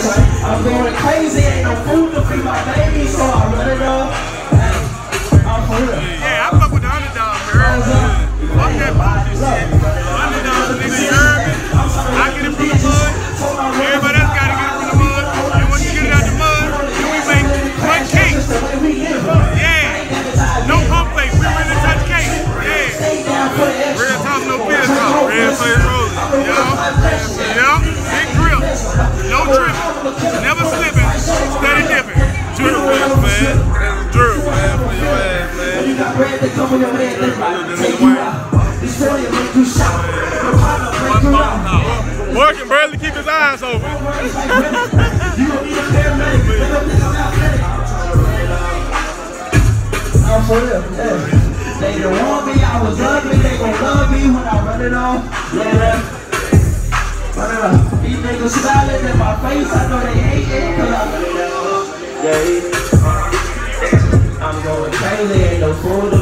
I'm going crazy, ain't no food to feed my baby, so I run it up. I'm for real. Yeah, I fuck with the underdog, girl. Fuck that bullshit shit. Underdog, nigga, you heard me? I get it from the mud. Everybody else gotta get it from the mud. And once you get it out the mud, then we make one cake. Yeah. No pump fake. We really touch cake. Yeah. Real talk, no fear talk. Real play. Man. You got bread that come in your head, that's right. Take you out. This story will make you shout. Your partner break you out. Boy can barely keep his eyes open. You don't need a paramedic. They don't athletic. I'm for real, yeah. They don't want me, I was ugly, they gon' love me when I run it off. Yeah, run it off. These niggas smiling in my face, I know they hate it, cause I run it. Yeah, I'm going crazy, ain't